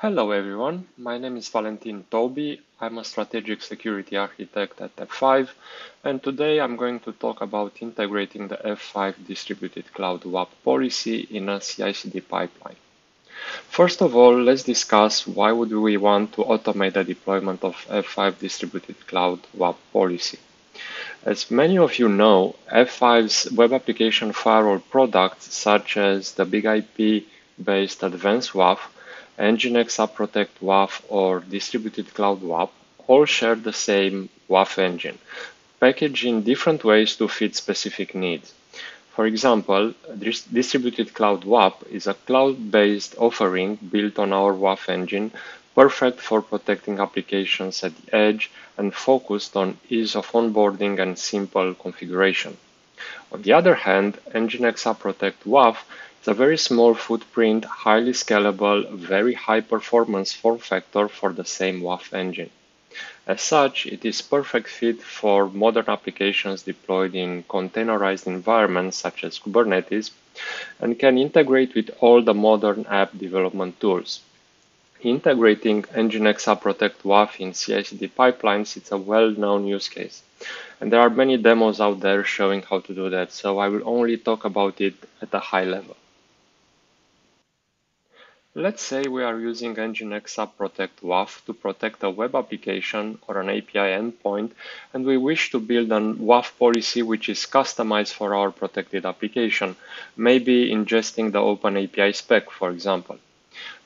Hello everyone, my name is Valentin Toby. I'm a strategic security architect at F5 and today I'm going to talk about integrating the F5 distributed cloud WAAP policy in a CI/CD pipeline. First of all, let's discuss why would we want to automate the deployment of F5 distributed cloud WAAP policy. As many of you know, F5's web application firewall products such as the Big IP based Advanced WAF Nginx Protect WAF or Distributed Cloud WAAP all share the same WAF engine, packaged in different ways to fit specific needs. For example, Distributed Cloud WAAP is a cloud-based offering built on our WAF engine, perfect for protecting applications at the edge and focused on ease of onboarding and simple configuration. On the other hand, Nginx Protect WAF it's a very small footprint, highly scalable, very high performance form factor for the same WAF engine. As such, it is perfect fit for modern applications deployed in containerized environments such as Kubernetes and can integrate with all the modern app development tools. Integrating Nginx Protect WAF in CI/CD pipelines is a well-known use case. And there are many demos out there showing how to do that, so I will only talk about it at a high level. Let's say we are using Nginx Protect WAF to protect a web application or an API endpoint, and we wish to build a WAF policy which is customized for our protected application, maybe ingesting the Open API spec, for example.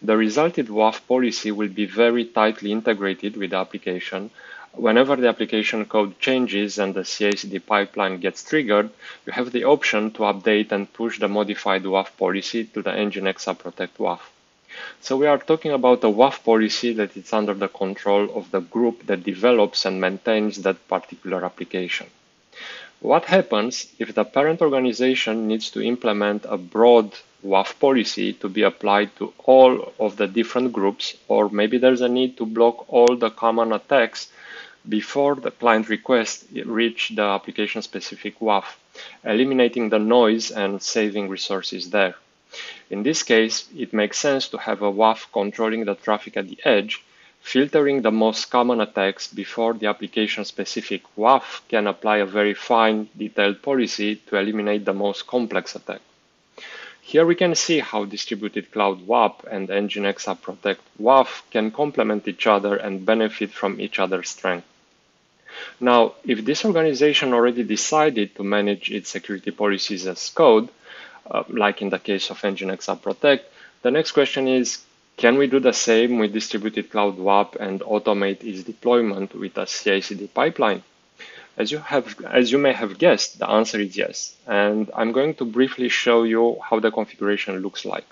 The resulted WAF policy will be very tightly integrated with the application. Whenever the application code changes and the CI/CD pipeline gets triggered, you have the option to update and push the modified WAF policy to the Nginx Protect WAF. So we are talking about a WAF policy that is under the control of the group that develops and maintains that particular application. What happens if the parent organization needs to implement a broad WAF policy to be applied to all of the different groups, or maybe there's a need to block all the common attacks before the client request reach the application specific WAF, eliminating the noise and saving resources there. In this case, it makes sense to have a WAF controlling the traffic at the edge, filtering the most common attacks before the application-specific WAF can apply a very fine, detailed policy to eliminate the most complex attack. Here we can see how distributed cloud WAAP and Nginx Protect WAF can complement each other and benefit from each other's strength. Now, if this organization already decided to manage its security policies as code, uh, like in the case of Nginx App Protect. The next question is, can we do the same with distributed cloud WAAP and automate its deployment with a CI/CD pipeline? As you have, as you may have guessed, the answer is yes. And I'm going to briefly show you how the configuration looks like.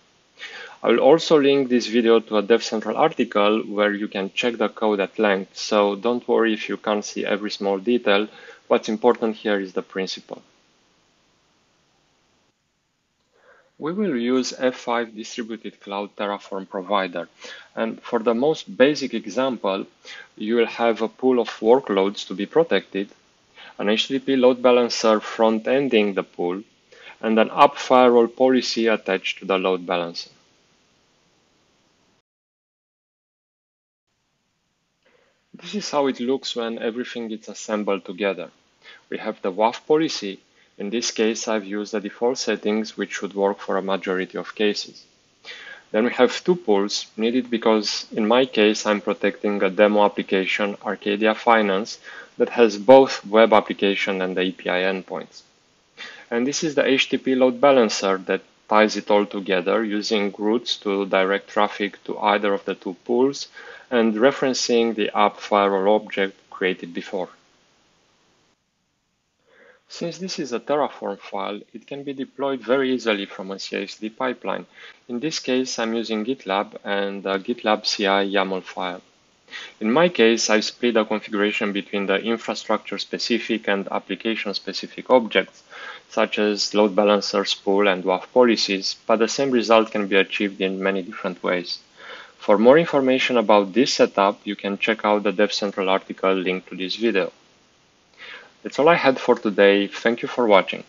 I will also link this video to a DevCentral article where you can check the code at length. So don't worry if you can't see every small detail. What's important here is the principle. We will use F5 Distributed Cloud Terraform Provider. And for the most basic example, you will have a pool of workloads to be protected, an HTTP load balancer front-ending the pool, and an app firewall policy attached to the load balancer. This is how it looks when everything is assembled together. We have the WAF policy in this case, I've used the default settings, which should work for a majority of cases. Then we have two pools needed because in my case, I'm protecting a demo application, Arcadia Finance, that has both web application and the API endpoints. And this is the HTTP load balancer that ties it all together using routes to direct traffic to either of the two pools and referencing the app firewall object created before. Since this is a Terraform file, it can be deployed very easily from a CI/CD pipeline. In this case, I'm using GitLab and a GitLab CI YAML file. In my case, I split the configuration between the infrastructure-specific and application-specific objects, such as load balancers, pool, and WAF policies, but the same result can be achieved in many different ways. For more information about this setup, you can check out the DevCentral article linked to this video. That's all I had for today. Thank you for watching.